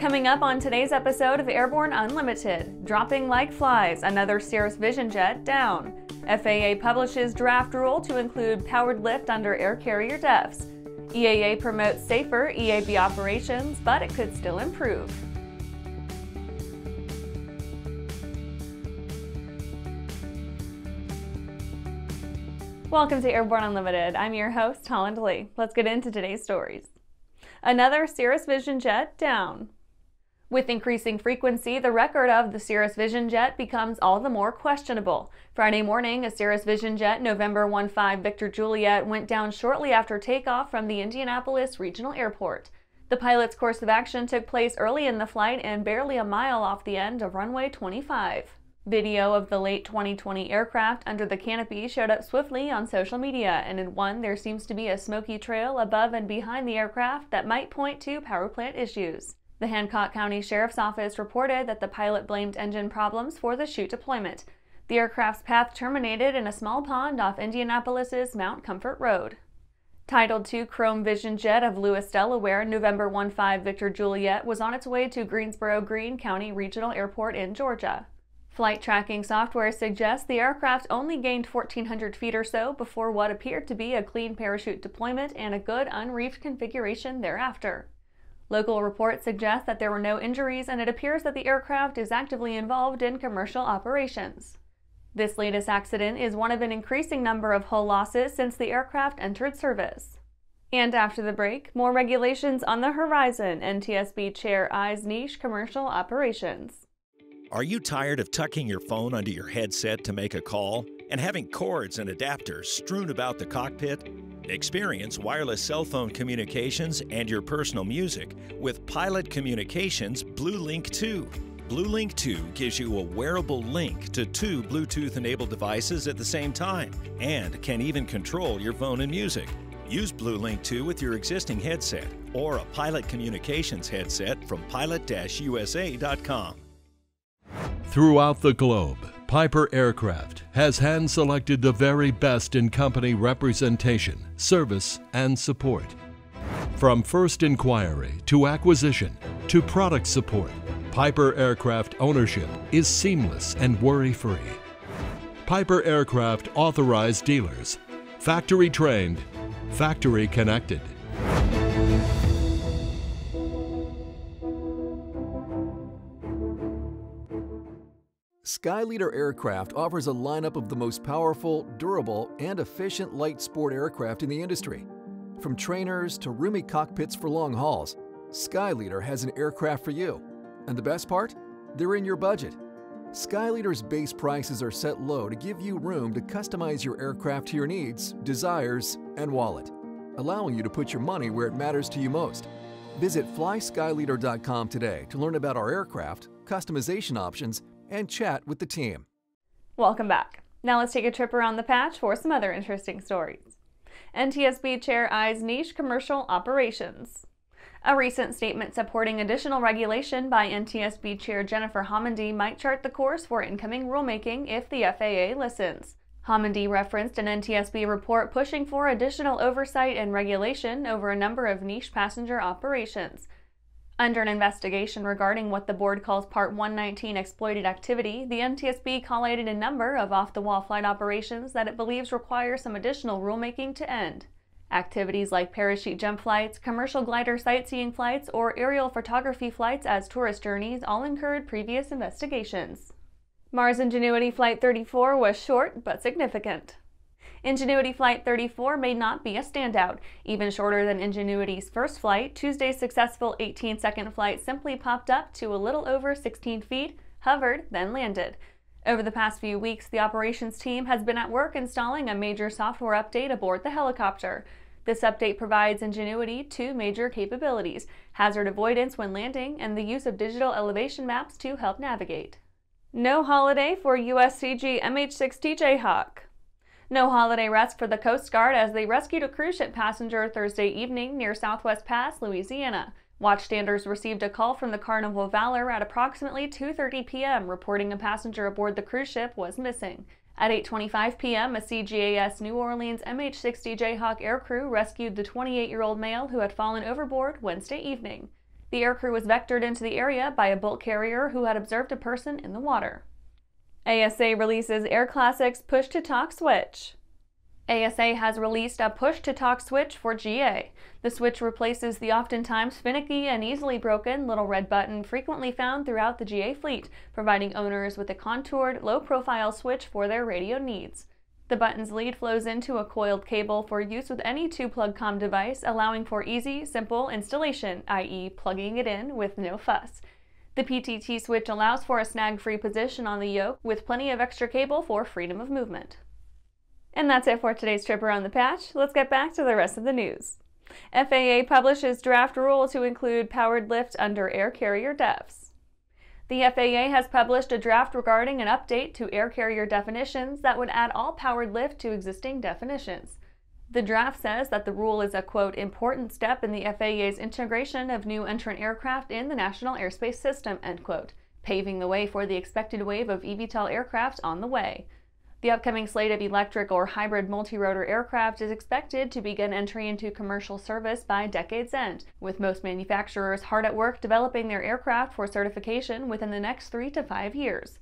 Coming up on today's episode of Airborne Unlimited, dropping like flies, another Cirrus Vision jet down. FAA publishes draft rule to include powered lift under air carrier DEFs. EAA promotes safer EAB operations, but it could still improve. Welcome to Airborne Unlimited. I'm your host, Holland Lee. Let's get into today's stories. Another Cirrus Vision jet down. With increasing frequency, the record of the Cirrus Vision jet becomes all the more questionable. Friday morning, a Cirrus Vision jet November 15 Victor Juliet went down shortly after takeoff from the Indianapolis Regional Airport. The pilot's course of action took place early in the flight and barely a mile off the end of runway 25. Video of the late 2020 aircraft under the canopy showed up swiftly on social media, and in one there seems to be a smoky trail above and behind the aircraft that might point to power plant issues. The Hancock County Sheriff's Office reported that the pilot blamed engine problems for the chute deployment. The aircraft's path terminated in a small pond off Indianapolis's Mount Comfort Road. Titled II Chrome Vision Jet of Lewes, Delaware, November 15 Victor Juliet was on its way to Greensboro Greene County Regional Airport in Georgia. Flight tracking software suggests the aircraft only gained 1,400 feet or so before what appeared to be a clean parachute deployment and a good unreefed configuration thereafter. Local reports suggest that there were no injuries and it appears that the aircraft is actively involved in commercial operations. This latest accident is one of an increasing number of hull losses since the aircraft entered service. And after the break, more regulations on the horizon, NTSB Chair eyes niche commercial operations. Are you tired of tucking your phone under your headset to make a call and having cords and adapters strewn about the cockpit? Experience wireless cell phone communications and your personal music with Pilot Communications BlueLink 2. BlueLink 2 gives you a wearable link to two Bluetooth enabled devices at the same time and can even control your phone and music. Use BlueLink 2 with your existing headset or a Pilot Communications headset from pilot usa.com. Throughout the globe, Piper Aircraft has hand selected the very best in company representation, service, and support. From first inquiry to acquisition to product support, Piper Aircraft ownership is seamless and worry free. Piper Aircraft authorized dealers, factory trained, factory connected. Skyleader Aircraft offers a lineup of the most powerful, durable, and efficient light sport aircraft in the industry. From trainers to roomy cockpits for long hauls, Skyleader has an aircraft for you. And the best part? They're in your budget. Skyleader's base prices are set low to give you room to customize your aircraft to your needs, desires, and wallet, allowing you to put your money where it matters to you most. Visit flyskyleader.com today to learn about our aircraft, customization options, and chat with the team. Welcome back. Now let's take a trip around the patch for some other interesting stories. NTSB Chair eyes niche commercial operations. A recent statement supporting additional regulation by NTSB Chair Jennifer Homendy might chart the course for incoming rulemaking if the FAA listens. Homendy referenced an NTSB report pushing for additional oversight and regulation over a number of niche passenger operations, under an investigation regarding what the board calls Part 119 exploited activity, the NTSB collated a number of off the wall flight operations that it believes require some additional rulemaking to end. Activities like parachute jump flights, commercial glider sightseeing flights, or aerial photography flights as tourist journeys all incurred previous investigations. Mars Ingenuity Flight 34 was short but significant. Ingenuity Flight 34 may not be a standout. Even shorter than Ingenuity's first flight, Tuesday's successful 18 second flight simply popped up to a little over 16 feet, hovered, then landed. Over the past few weeks, the operations team has been at work installing a major software update aboard the helicopter. This update provides Ingenuity two major capabilities hazard avoidance when landing and the use of digital elevation maps to help navigate. No holiday for USCG MH-60 Jayhawk. No holiday rest for the Coast Guard as they rescued a cruise ship passenger Thursday evening near Southwest Pass, Louisiana. Watchstanders received a call from the Carnival Valor at approximately 2:30 p.m. reporting a passenger aboard the cruise ship was missing. At 8:25 p.m., a CGAS New Orleans MH-60 Jayhawk aircrew rescued the 28-year-old male who had fallen overboard Wednesday evening. The aircrew was vectored into the area by a bulk carrier who had observed a person in the water. ASA releases AirClassics push to talk switch. ASA has released a push to talk switch for GA. The switch replaces the oftentimes finicky and easily broken little red button frequently found throughout the GA fleet, providing owners with a contoured, low profile switch for their radio needs. The button's lead flows into a coiled cable for use with any two-plug COM device, allowing for easy, simple installation, i.e. plugging it in with no fuss. The PTT switch allows for a snag-free position on the yoke with plenty of extra cable for freedom of movement. And that's it for today's trip around the patch. Let's get back to the rest of the news. FAA publishes draft rule to include powered lift under air carrier DEFs. The FAA has published a draft regarding an update to air carrier definitions that would add all powered lift to existing definitions. The draft says that the rule is a quote important step in the FAA's integration of new entrant aircraft in the national airspace system end quote, paving the way for the expected wave of eVTOL aircraft on the way. The upcoming slate of electric or hybrid multi-rotor aircraft is expected to begin entry into commercial service by decade's end, with most manufacturers hard at work developing their aircraft for certification within the next three to five years.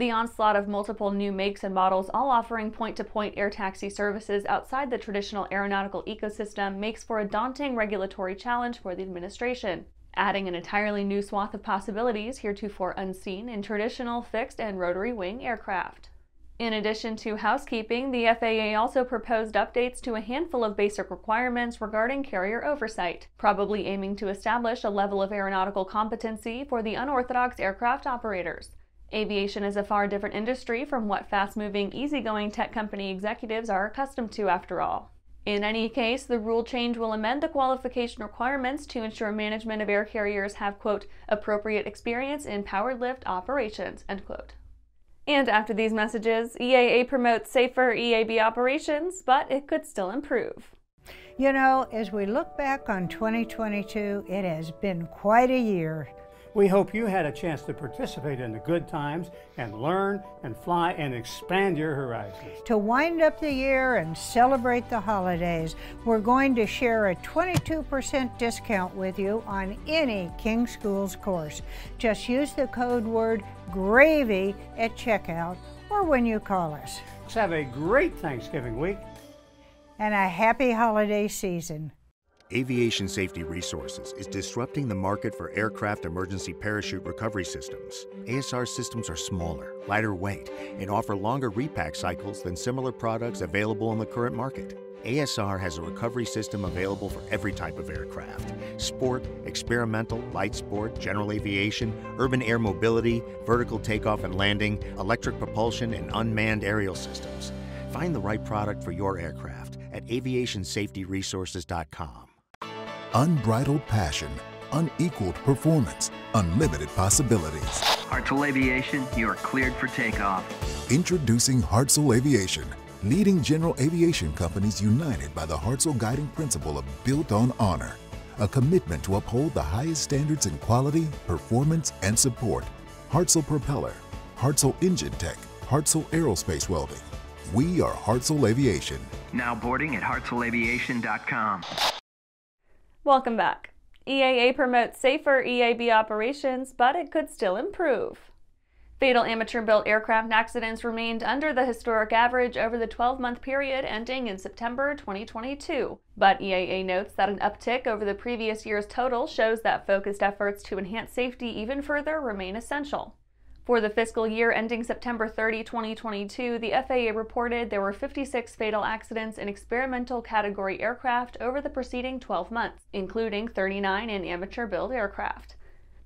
The onslaught of multiple new makes and models all offering point-to-point air taxi services outside the traditional aeronautical ecosystem makes for a daunting regulatory challenge for the administration, adding an entirely new swath of possibilities heretofore unseen in traditional fixed and rotary wing aircraft. In addition to housekeeping, the FAA also proposed updates to a handful of basic requirements regarding carrier oversight, probably aiming to establish a level of aeronautical competency for the unorthodox aircraft operators. Aviation is a far different industry from what fast moving, easygoing tech company executives are accustomed to, after all. In any case, the rule change will amend the qualification requirements to ensure management of air carriers have, quote, appropriate experience in powered lift operations, end quote. And after these messages, EAA promotes safer EAB operations, but it could still improve. You know, as we look back on 2022, it has been quite a year. We hope you had a chance to participate in the good times and learn and fly and expand your horizons. To wind up the year and celebrate the holidays, we're going to share a 22% discount with you on any King Schools course. Just use the code word GRAVY at checkout or when you call us. Let's have a great Thanksgiving week and a happy holiday season. Aviation Safety Resources is disrupting the market for aircraft emergency parachute recovery systems. ASR systems are smaller, lighter weight, and offer longer repack cycles than similar products available in the current market. ASR has a recovery system available for every type of aircraft sport, experimental, light sport, general aviation, urban air mobility, vertical takeoff and landing, electric propulsion, and unmanned aerial systems. Find the right product for your aircraft at aviationsafetyresources.com. Unbridled passion, unequaled performance, unlimited possibilities. Hartzell Aviation, you are cleared for takeoff. Introducing Hartzell Aviation, leading general aviation companies united by the Hartzell guiding principle of built on honor, a commitment to uphold the highest standards in quality, performance, and support. Hartzell Propeller, Hartzell Engine Tech, Hartzell Aerospace Welding. We are Hartzell Aviation. Now boarding at hartzellaviation.com. Welcome back. EAA promotes safer EAB operations, but it could still improve. Fatal amateur built aircraft accidents remained under the historic average over the 12 month period ending in September 2022. But EAA notes that an uptick over the previous year's total shows that focused efforts to enhance safety even further remain essential. For the fiscal year ending September 30, 2022, the FAA reported there were 56 fatal accidents in experimental category aircraft over the preceding 12 months, including 39 in amateur built aircraft.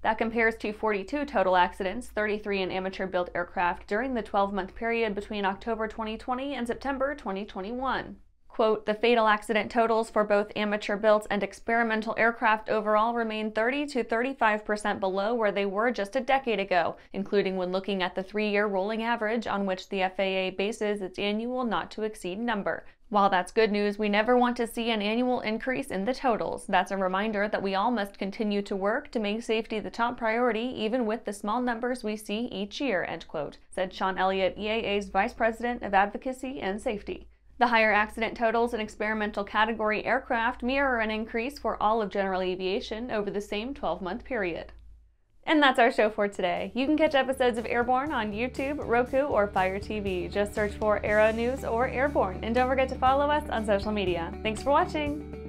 That compares to 42 total accidents, 33 in amateur built aircraft during the 12 month period between October 2020 and September 2021. Quote, the fatal accident totals for both amateur built and experimental aircraft overall remain 30 to 35% below where they were just a decade ago, including when looking at the three year rolling average on which the FAA bases its annual not to exceed number. While that's good news, we never want to see an annual increase in the totals. That's a reminder that we all must continue to work to make safety the top priority, even with the small numbers we see each year, end quote, said Sean Elliott, EAA's Vice President of Advocacy and Safety. The higher accident totals in experimental category aircraft mirror an increase for all of general aviation over the same 12 month period. And that's our show for today. You can catch episodes of Airborne on YouTube, Roku, or Fire TV. Just search for Aero News or Airborne, and don't forget to follow us on social media. Thanks for watching!